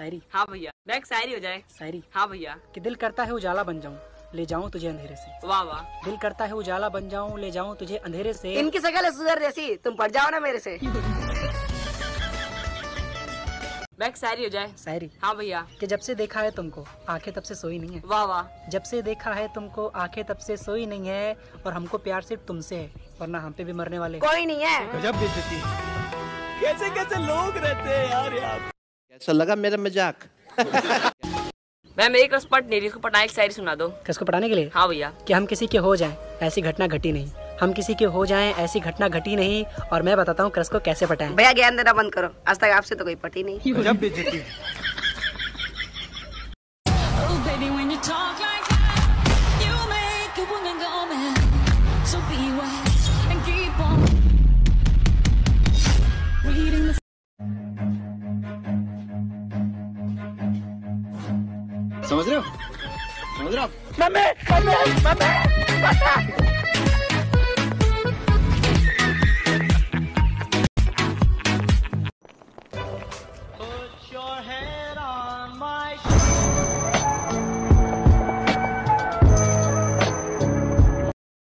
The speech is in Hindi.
शायरी हाँ भैया बैग शायरी हो जाए। शायरी हाँ भैया। कि दिल करता है उजाला बन जाऊँ ले जाऊँ तुझे अंधेरे से। वाह वाह। दिल करता है उजाला बन जाऊँ ले जाऊँ तुझे अंधेरे से। इनकी शकल है सुधर जैसी तुम पढ़ जाओ ना मेरे से। बैग शायरी हो जाए। शायरी हाँ भैया। कि जब से देखा है तुमको आँखें तब से सोई नहीं है। वाह वाह। जब से देखा है तुमको आँखें तब से सोई नहीं है और हमको प्यार सिर्फ़ तुमसे है वरना हम पे भी मरने वाले कोई नहीं है। कैसे कैसे लोग रहते हैं यार यहाँ कैसा लगा मेरा मज़ाक? मैं एक रस पट नहीं रही एक पटाने की शायरी सुना दो। किसको पटाने के लिए? हाँ भैया। कि हम किसी के हो जाएँ ऐसी घटना घटी नहीं। हम किसी के हो जाएँ ऐसी घटना घटी नहीं और मैं बताता हूँ क्रस को कैसे पटाएँ। भैया ज्ञान देना बंद करो। आज तक आपसे तो कोई पटी नहीं। समझ रहे हो? समझ रहे हो